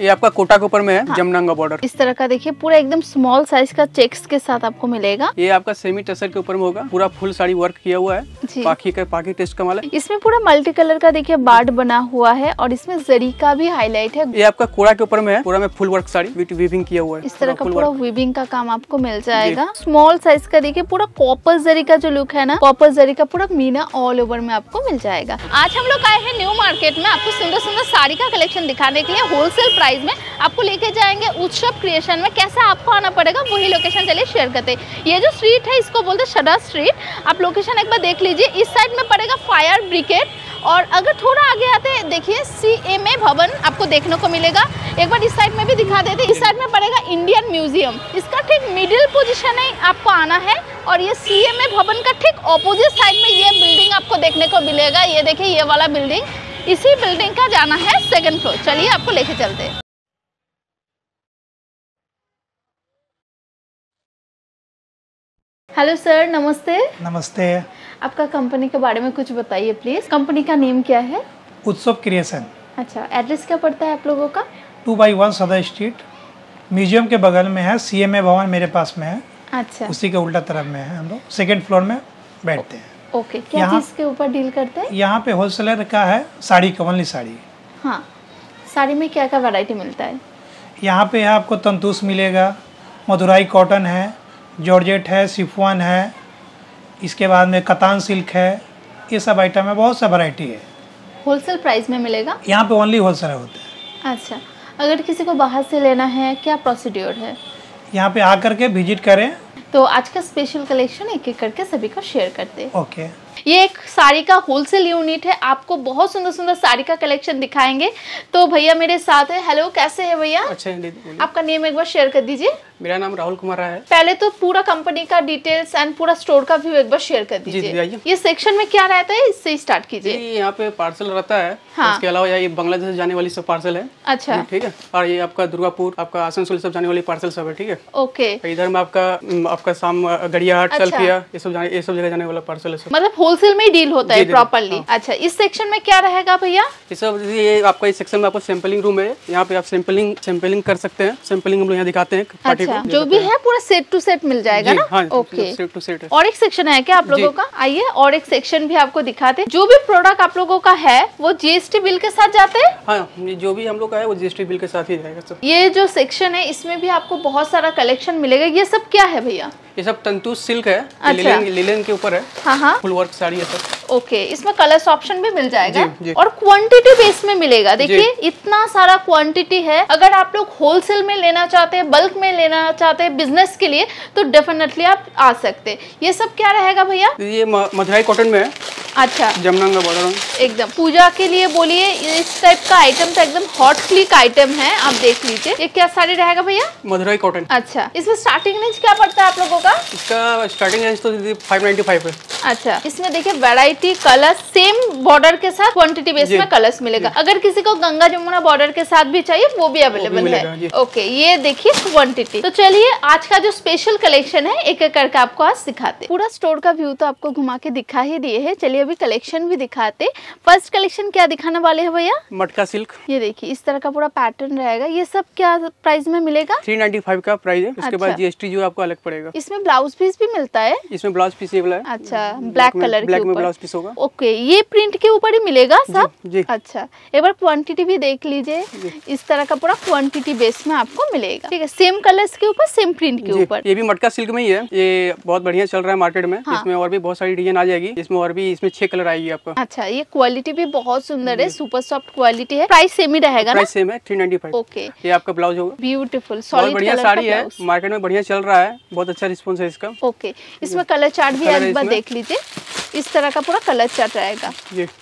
ये आपका कोटा के ऊपर में है हाँ। जमनांगा बॉर्डर इस तरह का देखिए पूरा एकदम स्मॉल साइज़ का चेक्स के साथ आपको मिलेगा। ये आपका सेमी टसर के ऊपर में होगा। पूरा फुल साड़ी वर्क किया हुआ है। पाखी का पाखी टेस्ट का माल है इसमें पूरा मल्टी कलर का देखिए बार्ड बना हुआ है और इसमें जरी का भी हाईलाइट है। ये आपका कोड़ा के ऊपर में है। पूरा में फुल वर्क साड़ी वीविंग किया हुआ है। इस तरह का पूरा। वीविंग का काम आपको मिल जाएगा। स्मॉल साइज़ का देखिए पूरा कॉपर जरी का जो लुक है ना कॉपर जरी का पूरा मीना ऑल ओवर में आपको मिल जाएगा। आज हम लोग आए हैं न्यू मार्केट में आपको सुंदर सुंदर साड़ी का कलेक्शन दिखाने के लिए। होलसेल प्राइस में आपको लेके जाएँगे उत्सव क्रिएशन में। कैसे आपको आना पड़ेगा वही लोकेशन चलिए शेयर करते ये जो स्ट्रीट है, इसको बोलते शडा स्ट्रीट आप लोकेशन एक बार देख लीजिए, इस साइड में पड़ेगा फायर ब्रिकेट और अगर थोड़ा आगे आते देखिए सी एम ए भवन आपको देखने को मिलेगा। एक बार इस साइड में भी दिखा देते इस साइड में पड़ेगा इंडियन म्यूज़ियम इसका ठीक मिडिल पोजीशन है आपको आना है। और ये सी एम ए भवन का ठीक ऑपोजिट साइड में ये बिल्डिंग आपको देखने को मिलेगा। ये देखिए, ये वाला बिल्डिंग इसी बिल्डिंग का जाना है सेकंड फ्लोर चलिए आपको लेके चलते हैं। हेलो सर नमस्ते। नमस्ते। आपका कंपनी के बारे में कुछ बताइए प्लीज़ कंपनी का नेम क्या है? उत्सव क्रिएशन अच्छा एड्रेस क्या पड़ता है आप लोगों का? Two by one Sadar street museum के बगल में है सी एम ए भवन मेरे पास में है। अच्छा। उसी के उल्टा तरफ़ में है हम लोग। सेकेंड फ्लोर में बैठते हैं। ओके क्या चीज़ के ऊपर डील करते हैं? यहाँ पे होलसेलर का है साड़ी कवनली साड़ी। हाँ साड़ी में क्या क्या वैरायटी मिलता है? यहाँ पे आपको तंतूस मिलेगा मदुराई कॉटन है जॉर्जेट है सिफवान है इसके बाद में कतान सिल्क है ये सब आइटम है बहुत सा वैरायटी है। होलसेल प्राइस में मिलेगा? यहाँ पे ओनली होलसेलर होते हैं। अच्छा अगर किसी को बाहर से लेना है क्या प्रोसीड्योर है? यहाँ पे आकर के विज़िट करें तो आज का स्पेशल कलेक्शन एक एक करके सभी को शेयर करते ओके ये एक साड़ी का होलसेल यूनिट है। आपको बहुत सुंदर सुंदर साड़ी का कलेक्शन दिखाएँगे। तो भैया मेरे साथ है। हेलो कैसे है भैया? अच्छा। आपका नेम एक बार शेयर कर दीजिए। मेरा नाम राहुल कुमार है। पहले तो पूरा कंपनी का डिटेल्स एंड पूरा स्टोर का व्यू एक बार शेयर कर दीजिए। ये सेक्शन में क्या रहता है? इससे स्टार्ट कीजिए। यहाँ पे पार्सल रहता है। हाँ। इसके अलावा ये बांग्लादेश जाने वाली सब पार्सल है। अच्छा। ठीक है। और ये आपका दुर्गापुर आपका आसनसोल सब जाने वाली पार्सल सब है ठीक है। ओके इधर में आपका आपका शाम गड़ियाहाट अच्छा। ये सब जाने ये सब जगह जाने वाला पार्सल है मतलब होलसेल में ही डील होता है प्रॉपरली। हाँ। अच्छा इस सेक्शन में क्या रहेगा भैया? ये आपका इस सेक्शन में आपको सैंपलिंग रूम है। यहाँ पे आप सैंपलिंग सैंपलिंग कर सकते हैं। सैंपलिंग हम लोग यहाँ दिखाते हैं अच्छा जो भी है पूरा सेट टू सेट मिल जाएगा ना? हाँ ओके सेट टू सेट और एक सेक्शन है क्या आप लोगों का? आइए और एक सेक्शन भी आपको दिखाते हैं। जो भी प्रोडक्ट आप लोगों का है वो जीएसटी बिल के साथ जाते हैं? हाँ जो भी हम लोग का है वो जीएसटी बिल के साथ ही रहेगा ये जो सेक्शन है इसमें भी आपको बहुत सारा कलेक्शन मिलेगा। ये सब क्या है भैया? ये सब तंतु सिल्क है अच्छा। लिलन के ऊपर है। हाँ हाँ। फुल वर्क साड़ी है सब ओके इसमें कलर्स ऑप्शन भी मिल जाएगा जी, जी। और क्वांटिटी बेस में मिलेगा। देखिए इतना सारा क्वांटिटी है। अगर आप लोग होलसेल में लेना चाहते हैं बल्क में लेना चाहते हैं बिज़नेस के लिए तो डेफिनेटली आप आ सकते हैं। ये सब क्या रहेगा भैया? ये मधुराई कॉटन में है। अच्छा। जमनांगा बॉर्डर एकदम। पूजा के लिए बोलिए इस टाइप का आइटम तो एकदम हॉट क्लिक आइटम है आप देख लीजिए। ये क्या साड़ी रहेगा भैया? मधुराई कॉटन अच्छा। इसमें स्टार्टिंग रेंज क्या पड़ता है आप लोगों का? इसका स्टार्टिंग रेंज तो फाइव नाइन्टी फाइव है। अच्छा। इसमें देखिए वैरायटी कलर सेम बॉर्डर के साथ क्वांटिटी बेस में कलर्स मिलेगा। अगर किसी को गंगा जमुना बॉर्डर के साथ भी चाहिए वो भी अवेलेबल है। ओके ये देखिए क्वांटिटी तो चलिए आज का जो स्पेशल कलेक्शन है एक एक करके आपको आज दिखाते पूरा स्टोर का व्यू तो आपको घुमा के दिखा ही दिए है। चलिए अभी कलेक्शन भी दिखाते फ़र्स्ट कलेक्शन क्या दिखाने वाले है भैया? मटका सिल्क। ये देखिए इस तरह का पूरा पैटर्न रहेगा। ये सब क्या प्राइस में मिलेगा? थ्री नाइन्टी फाइव का प्राइस है। उसके अच्छा। बाद जीएसटी जो आपको अलग पड़ेगा। इसमें ब्लाउज पीस भी मिलता है? इसमें ब्लाउज पीस अच्छा ब्लैक में- कलर ब्लैक में ब्लाउज पीस होगा? ओके ये प्रिंट के ऊपर ही मिलेगा सब? जी। अच्छा एक बार क्वांटिटी भी देख लीजिए। इस तरह का पूरा क्वांटिटी बेस में आपको मिलेगा। ठीक है सेम कलर्स के ऊपर सेम प्रिंट के ऊपर। ये भी मटका सिल्क में ही है। ये बहुत बढ़िया चल रहा है मार्केट में। हाँ। इसमें और भी बहुत सारी डिज़ाइन आ जाएगी। इसमें और भी इसमें छह कलर आएगी आपको। अच्छा ये क्वालिटी भी बहुत सुंदर है। सुपर सॉफ्ट क्वालिटी है। प्राइस सेम ही रहेगा प्राइस सेम है थ्री नाइन्टी फाइव ओके ये आपका ब्लाउज होगा। ब्यूटीफुल सॉलिड बढ़िया साड़ी है। मार्केट में बढ़िया चल रहा है। बहुत अच्छा रिस्पॉन्स है इसका। ओके इसमें कलर चार्ट भी एक बार देख लीजिए। इस तरह का पूरा कलर चार्ट रहेगा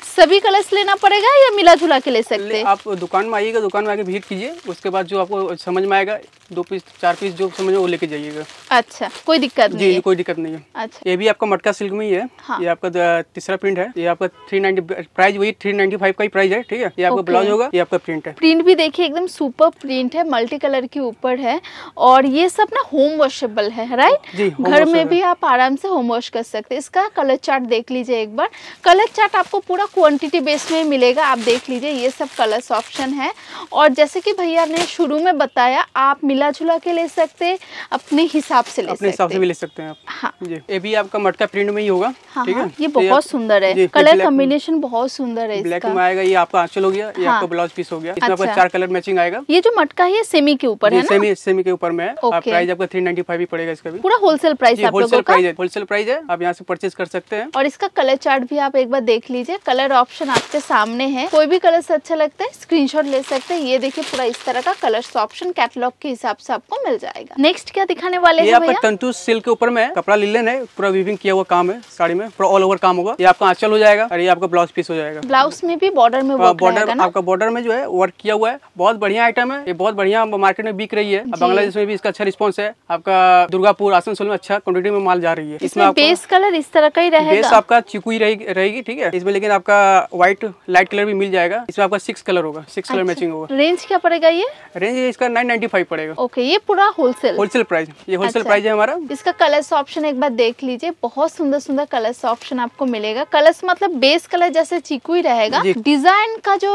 सभी कलर्स लेना पड़ेगा या मिला जुला के ले सकते हैं? आप दुकान में आइएगा दुकान में आके विज़िट कीजिए उसके बाद जो आपको समझ में आएगा दो पीस चार पीस जो समझ में वो लेके जाइएगा। अच्छा कोई दिक्कत नहीं जी कोई दिक्कत नहीं है। अच्छा। ये भी आपका मटका सिल्क में ही है। हाँ। ये आपका तीसरा प्रिंट है। ये आपका थ्री नाइन्टी प्राइस वही थ्री नाइन्टी फाइव का ही प्राइस है ठीक है? ये आपका ब्लाउज होगा ये आपका प्रिंट है। प्रिंट भी देखिए एकदम सुपर प्रिंट है मल्टी कलर के ऊपर है और ये सब ना होम वॉशेबल है राइट जी, घर में भी आप आराम से होम वॉश कर सकते हैं। इसका कलर चार्ट देख देख लीजिए एक बार। कलर चार्ट आपको पूरा क्वांटिटी बेस में मिलेगा। आप देख लीजिए ये सब कलर्स ऑप्शन है। और जैसे कि भैया ने शुरू में बताया आप मिला जुला के ले सकते अपने हिसाब से ले अपने हिसाब से भी ले सकते हैं आप। हाँ। ये भी आपका मटका प्रिंट में ही होगा हाँ ठीक है? हाँ ये तो बहुत सुंदर है। कलर कॉम्बिनेशन बहुत सुंदर है ब्लैक में आएगा ये आपका आंचल हो गया ये हाँ। आपका ब्लाउज पीस हो गया। इसमें आपका अच्छा। चार कलर मैचिंग आएगा। ये जो मटका है सेमी के ऊपर है सेमी सेमी के ऊपर में प्राइस आपका थ्री नाइन्टी फाइव ही पड़ेगा इसका भी। पूरा होलसेल प्राइस होलसेल प्राइस है होलसेल प्राइस है। आप यहाँ से परचेज कर सकते हैं। और इसका कलर चार्ट भी आप एक बार देख लीजिए। कलर ऑप्शन आपके सामने है। कोई भी कलर से अच्छा लगता है स्क्रीनशॉट ले सकते हैं। ये देखिए पूरा इस तरह का कलर ऑप्शन कैटलॉग के हिसाब से आपको मिल जाएगा। नेक्स्ट क्या दिखाने वाले हैं तंतु सिल्क के ऊपर में है। कपड़ा लिलन है पूरा वीविंग किया हुआ काम है साड़ी में। पूरा ऑल ओवर काम होगा। ये आपका आंचल हो जाएगा और ये आपका ब्लाउज पीस हो जाएगा। ब्लाउज में भी बॉर्डर में बॉर्डर आपका बॉर्डर में जो है वर्क किया हुआ है। बहुत बढ़िया आइटम है। ये बहुत बढ़िया मार्केट में बिक रही है। बांग्लादेश में भी इसका अच्छा रिस्पॉन्स है। आपका दुर्गापुर आसनसोल में अच्छा क्वान्टिटी में माल जा रही है। इसमें बेस कलर इस तरह का ही रहेगा। आपका चिकू ही रहेगी रहेगी ठीक है? इसमें लेकिन आपका व्हाइट लाइट कलर भी मिल जाएगा। इसमें आपका सिक्स कलर होगा। सिक्स कलर मैचिंग होगा। रेंज क्या पड़ेगा ये? रेंज इसका नाइन नाइन्टी फाइव पड़ेगा। ओके ये पूरा होलसेल होलसेल प्राइस ये होलसेल अच्छा। प्राइस है हमारा। इसका कलर्स ऑप्शन एक बार देख लीजिए। बहुत सुंदर सुंदर कलर्स ऑप्शन आपको मिलेगा। कलर्स मतलब बेस कलर जैसे चीकू ही रहेगा। डिज़ाइन का जो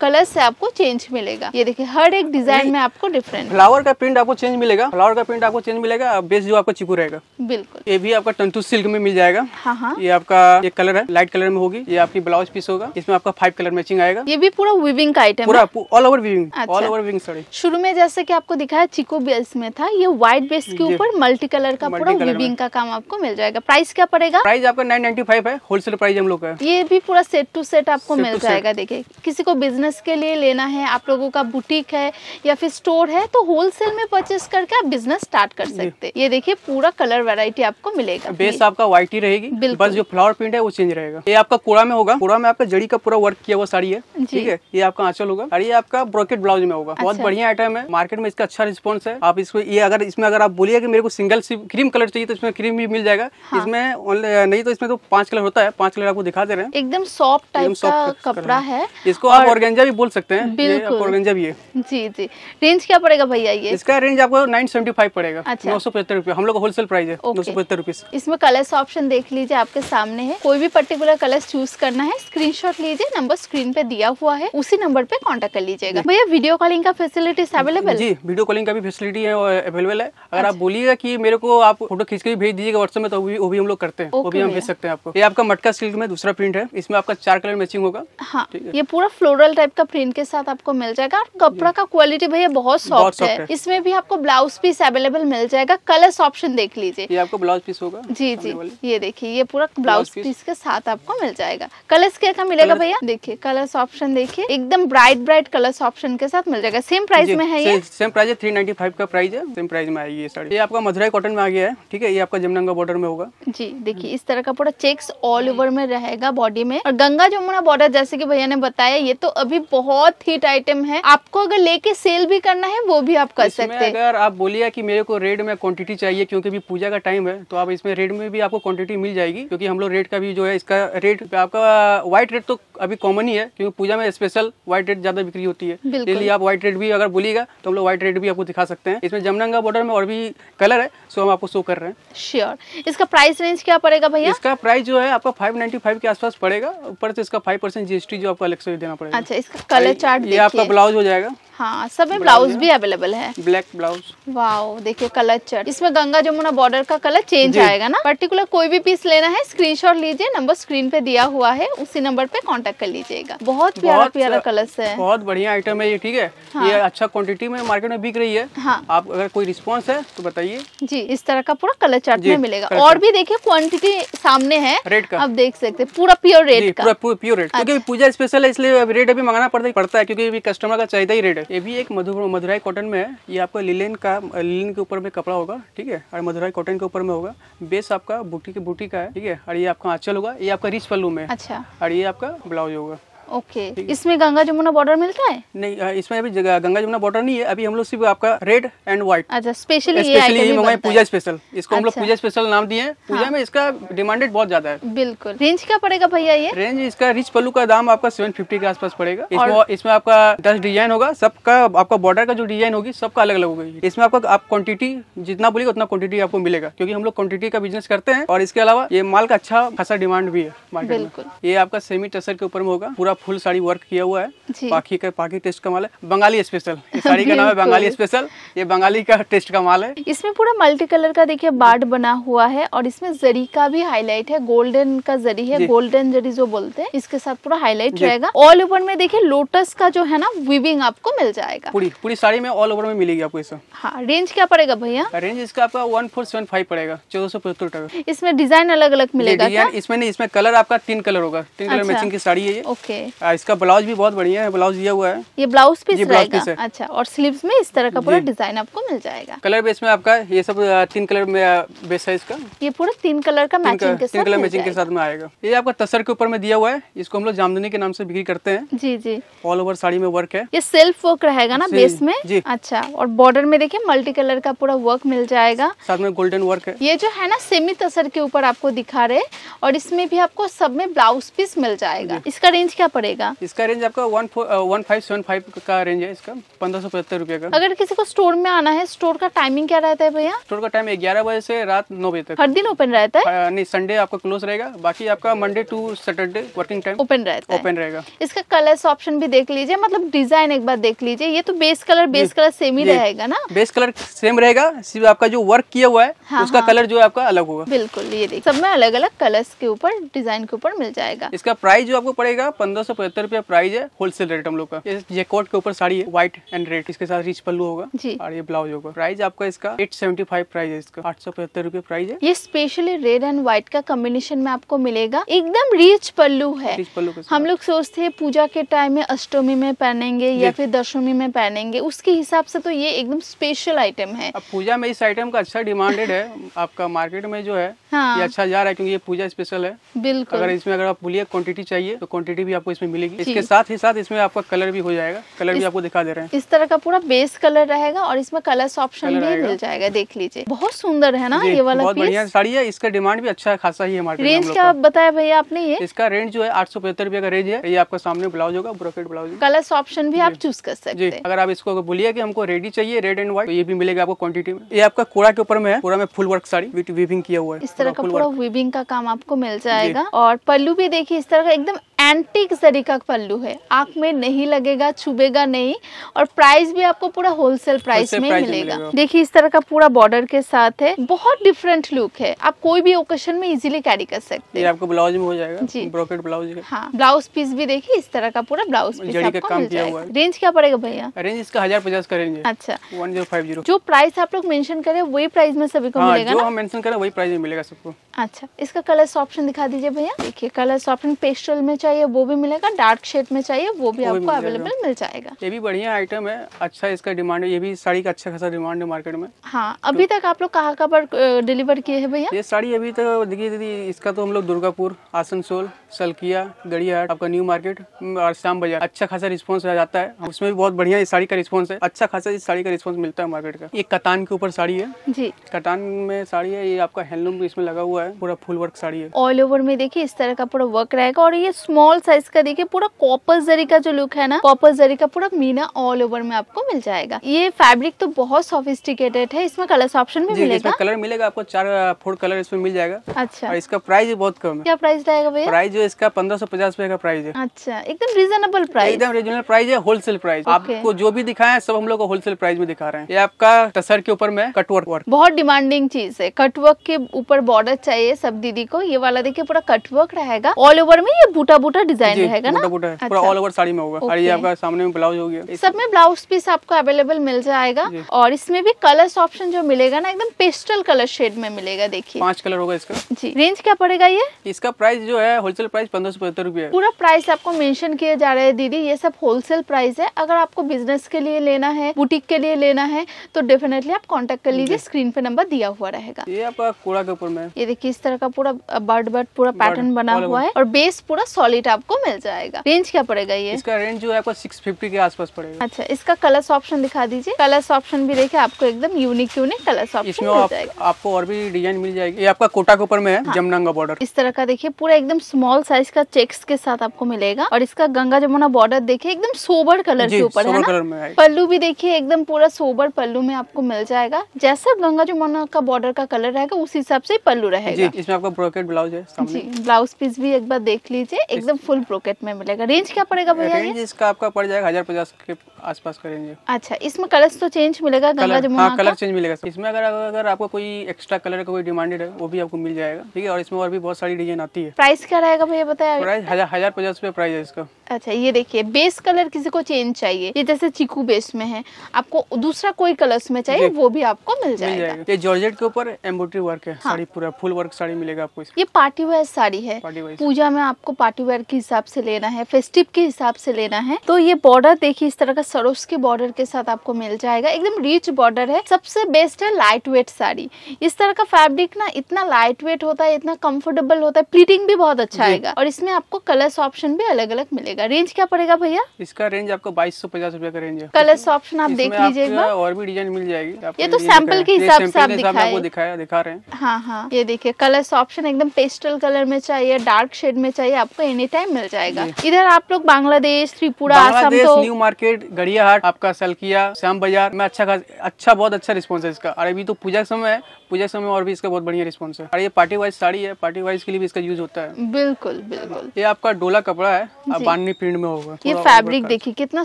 कलर्स है आपको चेंज मिलेगा। ये देखिए हर एक डिज़ाइन में आपको डिफरेंट फ्लावर का प्रिंट आपको चेंज मिलेगा। फ्लावर का प्रिंट आपको चेंज मिलेगा। बेस जो आपका चिकू रहेगा। बिल्कुल। ये भी आपका तंतु सिल्क में मिल जाएगा। हाँ हाँ। ये आपका ये कलर है लाइट कलर में होगी ये आपकी ब्लाउज पीस होगा इसमें आपका फाइव कलर मैचिंग आएगा। ये भी पूरा विविंग का आइटम पूरा all over weaving. All over weaving sari शुरू में जैसे की आपको दिखाया चिको बेस में था ये व्हाइट बेस के ऊपर मल्टी कलर का पूरा विविंग का काम आपको मिल जाएगा। प्राइस क्या पड़ेगा? प्राइस आपका नाइन नाइन्टी फाइव है होलसेल प्राइस हम लोग का ये भी पूरा सेट टू सेट आपको मिल जाएगा देखिए। किसी को बिज़नेस के लिए लेना है आप लोगों का बुटीक है या फिर स्टोर है तो होलसेल में परचेस करके आप बिज़नेस स्टार्ट कर सकते हैं। ये देखिए पूरा कलर वैरायटी आपको मिलेगा। बेस आपका व्हाइट ही रहेगी बिल्कुल। बस जो फ्लावर प्रिंट है वो चेंज रहेगा। ये आपका कोड़ा में होगा। कोड़ा में आपका जड़ी का पूरा वर्क किया हुआ साड़ी है ठीक है? ये आपका आंचल होगा। और ये आपका ब्रोकेट ब्लाउज में होगा। बहुत अच्छा। बढ़िया आइटम है। मार्केट में इसका अच्छा रिस्पॉन्स है। आप इसको ये अगर इसमें अगर आप बोलिए कि मेरे को सिंगल क्रीम कलर चाहिए तो इसमें क्रीम भी मिल जाएगा। हाँ। इसमें नहीं तो इसमें तो पाँच कलर होता है। पाँच कलर आपको दिखा दे रहे हैं। एकदम सॉफ्ट टाइप का कपड़ा है। इसको आप ऑर्गेंजा भी बोल सकते हैं। बिल्कुल। ऑर्गेंजा भी है। जी जी। रेंज क्या पड़ेगा भैया ये? इसका रेंज आपको नाइन सेवेंटी फाइव पड़ेगा। अच्छा। नौ सौ पचहत्तर रुपये। हम लोग होलसेल प्राइस है। नौ सौ पचहत्तर रुपये इसमें कलर ऑप्शन देख लीजिए आपके सामने है। कोई भी पर्टिकुलर कलर चूज़ करना है स्क्रीनशॉट लीजिए नंबर स्क्रीन पे दिया हुआ है उसी नंबर पे कॉन्टेक्ट कर लीजिएगा। भैया वीडियो कॉलिंग का फैसिलिटीज़ अवेलेबल जी वीडियो कॉलिंग का भी फैसिलिटी है अवेलेबल है। अगर आप बोलिएगा की मेरे को आप फ़ोटो खींच के भी भेज दीजिएगा व्हाट्सएप में तो वो भी हम लोग करते हैं। वो भी हम भेज सकते हैं आपको। ये आपका मटका सिल्क में दूसरा प्रिंट है। इसमें आपका चार कलर मैचिंग होगा। हाँ ये पूरा फ्लोरल टाइप का प्रिंट के साथ आपको मिल जाएगा। और कपड़ा का क्वालिटी भैया बहुत सॉफ्ट है। है। इसमें भी आपको ब्लाउज पीस अवेलेबल मिल जाएगा। कलर्स ऑप्शन देख लीजिए। ये आपका ब्लाउज पीस होगा। जी जी। ये देखिए ये पूरा ब्लाउज पीस के साथ आपको मिल जाएगा। कलर्स क्या क्या मिलेगा भैया? देखिए कलर्स ऑप्शन देखिए। एकदम ब्राइट ब्राइट कलर्स ऑप्शन के साथ मिल जाएगा। सेम प्राइस में है ये? सेम प्राइस है थ्री नाइन्टी फाइव का प्राइस है। सेम प्राइस में आएगी ये साड़ी। ये आपका मधुराई कॉटन में आ गया है ठीक है? ये आपका जमनंगा बॉर्डर में होगा। जी देखिए इस तरह का पूरा चेक्स ऑल ओवर में रहेगा बॉडी में। और गंगा जमुना बॉर्डर जैसे की भैया ने बताया ये तो अभी बहुत हिट आइटम है। आपको अगर लेके सेल भी करना है वो भी आप कर सकते हैं। अगर आप बोलिए की मेरे को रेड में क्वान्टिटी चाहिए क्योंकि अभी पूजा का टाइम है तो आप इसमें रेड में भी आपको क्वान्टिटी मिल जाएगी। क्योंकि हम लोग रेट का भी जो है इसका रेट आपका व्हाइट रेट तो अभी कॉमन ही है क्योंकि पूजा में स्पेशल व्हाइट रेट ज़्यादा बिक्री होती है। इसलिए आप व्हाइट रेट भी अगर बोलिएगा तो हम लोग व्हाइट रेट भी आपको दिखा सकते हैं। इसमें जमनंगा बॉर्डर में और भी कलर है सो हम आपको शो कर रहे हैं। श्योर इसका प्राइस रेंज क्या पड़ेगा भैया? इसका प्राइस जो है आपका फाइव के आसपास पड़ेगा। ऊपर से इसका फाइव परसेंट जीएसटी जो आपको अलग से देना पड़ेगा। अच्छा इसका कलर चार्ट ये आपका ब्लाउज हो जाएगा। हाँ सब में ब्लाउज भी अवेलेबल है। ब्लैक ब्लाउज वाओ देखिए कलर चार्ट इसमें गंगा जमुना बॉर्डर का कलर चेंज आएगा ना? पर्टिकुलर कोई भी पीस लेना है स्क्रीनशॉट लीजिए नंबर स्क्रीन पे दिया हुआ है उसी नंबर पे कांटेक्ट कर लीजिएगा। बहुत प्यारा बहुत प्यारा कलर है। बहुत बढ़िया आइटम है ये ठीक है? हाँ। ये अच्छा क्वांटिटी में मार्केट में बिक रही है। हाँ। आप अगर कोई रिस्पॉन्स है तो बताइए। जी इस तरह का पूरा कलर चार्ट में मिलेगा। और भी देखिए क्वांटिटी सामने है। रेट का। आप देख सकते हैं पूरा प्योर रेट पूरा का। पूरा प्योर रेट क्योंकि पूजा स्पेशल है इसलिए रेट अभी मंगाना पड़ता ही पड़ता है क्योंकि कस्टमर का चाहिए ही रेट है ये भी एक मधु मधुराई कॉटन में है। ये आपका लिलेन का लिलेन के ऊपर में कपड़ा होगा ठीक है? और मधुराई कॉटन के ऊपर में होगा। बेस आपका बूटी के बूटी का है ठीक है? और ये आपका आंचल होगा ये आपका रिच पल्लू में अच्छा। और ये आपका ब्लाउज होगा। ओके। इसमें गंगा जमुना बॉर्डर मिलता है? नहीं इसमें अभी गंगा जमुना बॉर्डर नहीं है अभी हम लोग सिर्फ़ आपका रेड एंड व्हाइट अच्छा स्पेशली स्पेशली ही मंगाए पूजा स्पेशल इसको हम लोग अच्छा। पूजा स्पेशल नाम दिए हैं। पूजा। में इसका डिमांडेड बहुत ज़्यादा है। बिल्कुल। रेंज क्या पड़ेगा भैया ये? रेंज इसका रिच पल्लू का दाम आपका 750 के आसपास पड़ेगा। इसमें इसमें आपका 10 डिज़ाइन होगा सबका आपका बॉर्डर का जो डिज़ाइन होगी सबका अलग अलग होगी इसमें आपका आप क्वांटिटी जितना बोलेगा उतना क्वांटिटी आपको मिलेगा क्योंकि हम लोग क्वांटिटी का बिज़नेस करते हैं। और इसके अलावा ये माल का अच्छा खासा डिमांड भी है मार्केट में। ये आपका सेमी टसर के ऊपर में होगा पूरा फुल साड़ी वर्क किया हुआ है। पाखी का पाखी टेस्ट का माल है। बंगाली स्पेशल ये साड़ी का नाम है बंगाली स्पेशल ये बंगाली का टेस्ट का माल है। इसमें पूरा मल्टी कलर का देखिए बार्ड बना हुआ है और इसमें जरी का भी हाईलाइट है। गोल्डन का जरी है। गोल्डन जरी जो बोलते हैं इसके साथ पूरा हाईलाइट रहेगा। ऑल ओवर में देखिए लोटस का जो है ना विविंग आपको मिल जाएगा। पूरी पूरी साड़ी में ऑल ओवर में मिलेगी आपको इसका हाँ रेंज क्या पड़ेगा भैया? रेंज इसका आपका वन फोर सेवन फाइव पड़ेगा। चौदह सौ पचहत्तर टका इसमें डिज़ाइन अलग अलग मिलेगा इसमें नहीं इसमें कलर आपका तीन कलर होगा। तीन कलर अच्छा। मैचिंग की साड़ी है ये। ओके आ, इसका ब्लाउज भी बहुत बढ़िया है ब्लाउज दिया हुआ है। ये ब्लाउज पीस रहेगा? अच्छा और स्लीव्स में इस तरह का पूरा डिज़ाइन आपको मिल जाएगा। कलर बेस में आपका ये सब तीन कलर में बेस है इसका। ये पूरा तीन कलर का मैचिंग के तीन साथ कलर मैचिंग के साथ में आएगा। ये आपका तसर के ऊपर में दिया हुआ है इसको हम लोग जामदनी के नाम से बिक्री करते हैं। जी जी। ऑल ओवर साड़ी में वर्क है। ये सेल्फ वर्क रहेगा ना बेस में। अच्छा और बॉर्डर में देखिए मल्टी कलर का पूरा वर्क मिल जाएगा। साथ में गोल्डन वर्क है। ये जो है ना सेमी तसर के ऊपर आपको दिखा रहे और इसमें भी आपको सब में ब्लाउज पीस मिल जाएगा। इसका रेंज क्या पड़ेगा। इसका रेंज आपका one four one five seven five का रेंज है इसका पंद्रह सौ पचहत्तर रुपये का। अगर किसी को स्टोर में आना है स्टोर का टाइमिंग क्या रहता है भैया? स्टोर का टाइम ग्यारह बजे से रात नौ बजे तक। हर दिन ओपन रहता है? नहीं संडे आपका क्लोज रहेगा। बाकी आपका Monday to Saturday working time open रहता है। ओपन रहेगा। इसका कलर्स ऑप्शन भी देख लीजिए मतलब डिज़ाइन एक बार देख लीजिए। ये तो base colour base colour same ही रहेगा ना? बेस कलर सेम रहेगा सिर्फ़ आपका जो वर्क किया हुआ है हाँ, उसका हाँ। कलर जो है आपका अलग होगा। बिल्कुल ये देखिए सब में अलग अलग कलर्स के ऊपर डिज़ाइन के ऊपर मिल जाएगा। इसका प्राइस जो आपको पड़ेगा पंद्रह सौ पचहत्तर रुपया प्राइस है होलसेल रेट हम लोग का। ये जैकोट के ऊपर साड़ी है व्हाइट एंड रेड इसके साथ रिच पल्लू होगा जी। और ये ब्लाउज होगा। प्राइस आपका इसका एट सेवेंटी फाइव प्राइस है इसका। आठ सौ पचहत्तर रुपया प्राइस है। ये स्पेशली रेड एंड व्हाइट का कॉम्बिनेशन में आपको मिलेगा। एकदम रिच पल्लू है। रिच पल्लू हम लोग सोचते हैं पूजा के टाइम में अष्टमी में पहनेंगे या फिर दशमी में पहनेंगे। उसके हिसाब से तो ये एकदम स्पेशल आइटम है। पूजा में इस आइटम का अच्छा डिमांडेड है आपका मार्केट में जो है हाँ। ये अच्छा जा रहा है क्योंकि ये पूजा स्पेशल है। बिल्कुल। अगर इसमें अगर आप बोलिए क्वांटिटी चाहिए तो क्वांटिटी भी आपको इसमें मिलेगी। इसके साथ ही साथ इसमें आपका कलर भी हो जाएगा। कलर भी आपको दिखा दे रहे हैं। इस तरह का पूरा बेस कलर रहेगा और इसमें कलर्स ऑप्शन भी मिल जाएगा देख लीजिए। बहुत सुंदर है ना ये वाला बहुत बढ़िया साड़ी है। इसका डिमांड भी अच्छा खासा ही है मार्केट रेंज क्या। बताया भैया आपने ये? इसका रेंज जो है आठ सौ पचहत्तर रुपये का रेंज है। ये आपका सामने ब्लाउज होगा ब्रोकेट ब्लाउज। कलर्स ऑप्शन भी आप चूज़ कर सकते हैं। अगर आप इसको बोलिए कि हमको रेडी चाहिए रेड एंड व्हाइट ये भी मिलेगा आपको क्वांटिटी में। ये आपका कोड़ा के ऊपर में है। पूरा में full work sari with weaving किया हुआ है। तरह का पूरा। वीविंग का काम आपको मिल जाएगा और पल्लू भी देखिए इस तरह का एकदम एंटीक जरी का पल्लू है आँख में नहीं लगेगा छुबेगा नहीं और प्राइस भी आपको पूरा होलसेल प्राइस में में मिलेगा मिलेगा। देखिए इस तरह का पूरा बॉर्डर के साथ है बहुत डिफरेंट लुक है आप कोई भी ओकेशन में इजीली कैरी कर सकते हैं आपको ब्लाउज में हो जाएगा जी। ब्रोकेट ब्लाउज हाँ ब्लाउज पीस भी देखिए इस तरह का पूरा ब्लाउज पीस आपको मिल जाएगा रेंज क्या पड़ेगा भैया रेंज इसका हज़ार पचास का रेंज अच्छा वन जो प्राइस आप लोग मेंशन करें वही प्राइस में सभी को हाँ मिलेगा जो हम मेंशन करें वही प्राइस में मिलेगा सबको। अच्छा इसका कलर ऑप्शन दिखा दीजिए भैया। देखिए कलर ऑप्शन पेस्टल में चाहिए वो भी मिलेगा डार्क शेड में चाहिए वो भी वो आपको अवेलेबल मिल जाएगा। ये भी बढ़िया आइटम है अच्छा इसका डिमांड है ये भी साड़ी का अच्छा खासा डिमांड है मार्केट में। हाँ अभी तक आप लोग कहाँ कहाँ पर डिलीवर किए हैं भैया? ये साड़ी अभी तो देखिए दीदी इसका तो हम लोग दुर्गापुर आसनसोल सलकिया गड़ियाहाट आपका न्यू मार्केट और श्याम बाज़ार। अच्छा खासा रिस्पॉन्स आ जाता है। उसमें भी बहुत बढ़िया इस साड़ी का रिस्पॉन्स है। अच्छा खासा इस साड़ी का रिस्पॉन्स मिलता है मार्केट का। ये कतान के ऊपर साड़ी है। जी। कतान में साड़ी है ये आपका हैंडलूम इसमें लगा हुआ है पूरा फुल वर्क साड़ी है। ऑल ओवर में देखिए इस तरह का पूरा वर्क रहेगा और ये स्मॉल साइज़ का देखिए पूरा कॉपर जरी का जो लुक है ना कॉपर जरी का पूरा मीना ऑल ओवर में आपको मिल जाएगा। ये फैब्रिक तो बहुत सोफिस्टिकेटेड है इसमें कलर ऑप्शन भी मिलेगा। इसमें कलर मिलेगा आपको चार फोर कलर इसमें मिल जाएगा। अच्छा। और इसका प्राइस भी बहुत कम है। क्या प्राइस रहेगा भैया? प्राइस जो इसका पंद्रह सौ पचास रुपए का प्राइस है। अच्छा एकदम रीजनेबल प्राइस एकदम रीजनल प्राइस है होलसेल प्राइस आपको जो भी दिखाया सब हम लोग होलसेल प्राइस में दिखा रहे हैं। ये आपका टसर के ऊपर में कटवर्क वर्क बहुत डिमांडिंग चीज़ है। कटवर्क के ऊपर बॉर्डर चाहिए सब दीदी को। ये वाला देखिए पूरा कटवर्क रहेगा। ऑल ओवर में ये बूटा बूटा डिज़ाइन रहेगा ना? मोटा मोटा पूरा अच्छा। ऑल ओवर साड़ी में होगा। और ये आपका सामने में ब्लाउज हो गया सब में ब्लाउज पीस आपको अवेलेबल मिल जाएगा और इसमें भी कलर्स ऑप्शन जो मिलेगा ना एकदम पेस्टल कलर शेड में मिलेगा देखिए। पाँच कलर होगा इसका। जी। रेंज क्या पड़ेगा ये? इसका प्राइस जो है होलसेल प्राइस पंद्रह सौ पचहत्तर रुपये पूरा प्राइस आपको मेंशन किया जा रहे हैं दीदी। ये सब होलसेल प्राइस है। अगर आपको बिज़नेस के लिए लेना है बुटीक के लिए लेना है तो डेफिनेटली आप कॉन्टेक्ट कर लीजिए। स्क्रीन पे नंबर दिया हुआ रहेगा। ये आपका कूड़ा के ऊपर में ये देखिए इस तरह का पूरा बर्ड बर्ड पूरा पैटर्न बना हुआ है और बेस पूरा सॉलिड रेट आपको मिल जाएगा। रेंज क्या पड़ेगा ये? इसका रेंज जो है आपको सिक्स फिफ्टी के आसपास पड़ेगा। अच्छा इसका कलर्स ऑप्शन दिखा दीजिए। कलर्स ऑप्शन भी देखिए आपको एकदम यूनिक यूनिक कलर्स ऑप्शन इसमें आप, आपको और भी डिज़ाइन मिल जाएगी। ये आपका कोटा के ऊपर में है जमनांगा बॉर्डर इस तरह का देखिए पूरा एकदम स्मॉल साइज़ का चेक्स के साथ आपको मिलेगा। और इसका गंगा जमुना बॉर्डर देखिए एकदम सोबर कलर के ऊपर है पल्लू भी देखिए एकदम पूरा सोबर पल्लू में आपको मिल जाएगा। जैसा गंगा जमुना का बॉर्डर का कलर रहेगा उस हिसाब से ही पल्लू जी रहेगा इसमें आपका ब्रोकेट ब्लाउज है जी ब्लाउज पीस भी एक बार देख लीजिए। एकदम फुल ब्रोकेट में मिलेगा। रेंज क्या पड़ेगा भैया रेंज इसका आपका पड़ जाएगा हज़ार पचास के आसपास का रेंज अच्छा इसमें कलर्स तो चेंज मिलेगा गंगा कलर जमुना हाँ का? कलर चेंज मिलेगा इसमें अगर अगर आपको कोई एक्स्ट्रा कलर का कोई डिमांडेड है वो भी आपको मिल जाएगा ठीक है? और इसमें और भी बहुत सारी डिज़ाइन आती है। प्राइस क्या रहेगा भैया बताया? प्राइस हज़ार पचास रूपए प्राइस है इसका। अच्छा ये देखिए बेस कलर किसी को चेंज चाहिए। ये जैसे चीकू बेस में है आपको दूसरा कोई कलर्स में चाहिए वो भी आपको मिल जाएगा। ये जॉर्जेट के ऊपर एम्ब्रॉयडरी वर्क है साड़ी पूरा फुल वर्क साड़ी मिलेगा आपको ये पार्टी वेयर साड़ी है। पूजा में आपको पार्टी वेयर के हिसाब से लेना है फेस्टिव के हिसाब से लेना है तो ये बॉर्डर देखिए इस तरह का सरोस के बॉर्डर के साथ आपको मिल जाएगा। एकदम रिच बॉर्डर है। सबसे बेस्ट है लाइट वेट साड़ी। इस तरह का फैब्रिक ना इतना लाइट वेट होता है इतना कंफर्टेबल होता है प्लीटिंग भी बहुत अच्छा आएगा। और इसमें आपको कलर्स ऑप्शन भी अलग अलग मिलेगा। रेंज क्या पड़ेगा भैया? इसका रेंज आपको बाईस सौ पचास रुपए का रेंज है। कलर्स ऑप्शन आप देख लीजिए और भी डिज़ाइन मिल जाएगी। ये तो सैंपल के हिसाब से आप। दिखाया दिखा रहे हैं। हाँ हाँ। ये देखिए कलर्स ऑप्शन एकदम पेस्टल कलर में चाहिए डार्क शेड में चाहिए आपको एनी टाइम मिल जाएगा। इधर आप लोग बांग्लादेश त्रिपुरा आसाम तो न्यू मार्केट गड़िया हाट आपका सलकिया श्याम बाज़ार में अच्छा खास अच्छा बहुत अच्छा रिस्पॉन्स है इसका। और अभी तो पूजा के समय है। पूजा समय और भी इसका बहुत बढ़िया रिस्पॉन्स है। और ये पार्टी वाइज साड़ी है। पार्टी वाइज के लिए भी इसका यूज़ होता है। बिल्कुल बिल्कुल। ये आपका डोला कपड़ा है। बांधनी प्रिंट में होगा। ये फैब्रिक देखिए कितना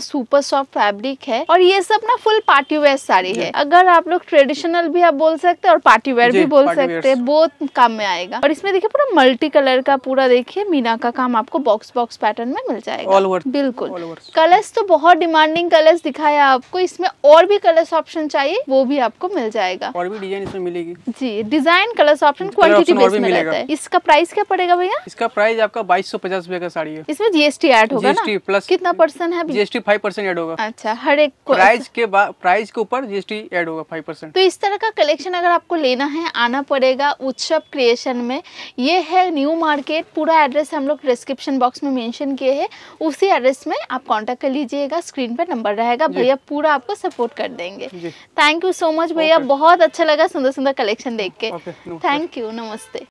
सुपर सॉफ्ट फैब्रिक है। और ये सब ना फुल पार्टी वेयर साड़ी है। अगर आप लोग ट्रेडिशनल भी आप बोल सकते हैं और पार्टी वेयर भी बोल सकते हैं बहुत काम में आएगा। और इसमें देखिए पूरा मल्टी कलर का पूरा देखिए मीना का काम आपको बॉक्स बॉक्स पैटर्न में मिल जाएगा। All over- बिल्कुल। कलर्स तो बहुत डिमांडिंग कलर्स दिखाया आपको। इसमें और भी कलर्स ऑप्शन चाहिए वो भी आपको मिल जाएगा। और भी डिज़ाइन इसमें मिलेगी। जी डिज़ाइन कलर्स ऑप्शन और बेस में मिलेगा। रहता है। इसका प्राइस क्या पड़ेगा भैया? इसका प्राइस आपका बाईस सौ पचास रुपए का साड़ी है। इसमें जीएसटी एड होगा GST plus- कितना परसेंट है जीएसटी फाइव परसेंट एड होगा। अच्छा हर एक प्राइस के प्राइस के ऊपर जीएसटी ऐड होगा फाइव परसेंट तो इस तरह का कलेक्शन अगर आपको लेना है आना पड़ेगा उत्सव क्रिएशन में। ये है न्यू मार्केट पूरा एड्रेस हम लोग डिस्क्रिप्शन बॉक्स में मेंशन किए हैं उसी एड्रेस में आप कांटेक्ट कर लीजिएगा स्क्रीन पर नंबर रहेगा भैया पूरा आपको सपोर्ट कर देंगे। थैंक यू सो मच भैया बहुत अच्छा लगा सुंदर सुंदर कलेक्शन देख के। थैंक यू नमस्ते।